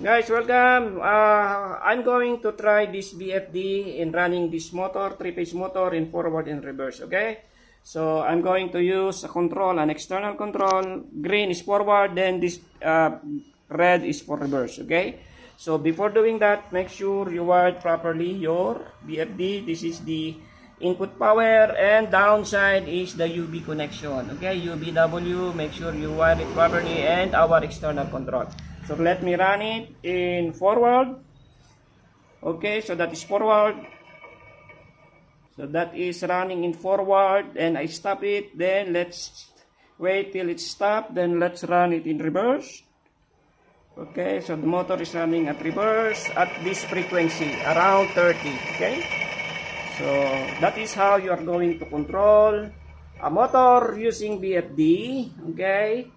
Guys, welcome. Uh, I'm going to try this VFD in running this motor, three-phase motor in forward and reverse, okay? So I'm going to use a control, an external control. Green is forward, then this uh, red is for reverse, okay? So before doing that, make sure you wired properly your VFD. This is the input power and downside is the UB connection, okay? UVW, make sure you wire it properly and our external control. So let me run it in forward. Okay, so that is forward. So that is running in forward and I stop it. Then let's wait till it stop. Then let's run it in reverse. Okay, so the motor is running at reverse at this frequency, around 30. Okay, so that is how you are going to control a motor using VFD. Okay.